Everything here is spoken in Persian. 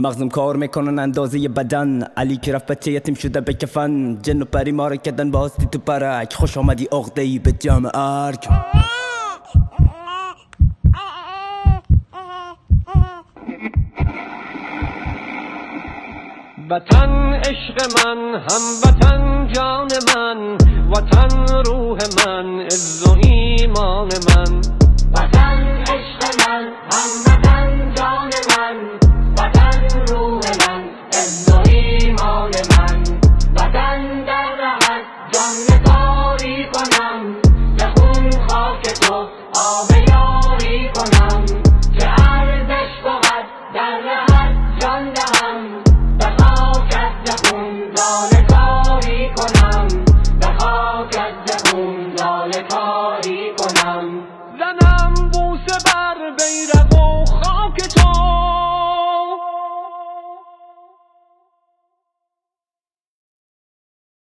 مغزم کار می‌کنن اندازه بدن. علی که رفت بچه یتیم شده به کفن. جن و پری ما کدن باستی تو پرک. خوش آمدی اغده ای به جام ارک. وطن عشق من هم وطن جان من. وطن روح من عز و ایمان من. کنم به اون خاک تو آب یاری کنم که ارزش بود در رهت جان دهم. به خاکت از دهون لاله کاری کنم به خاکت از دهون لاله کاری کنم.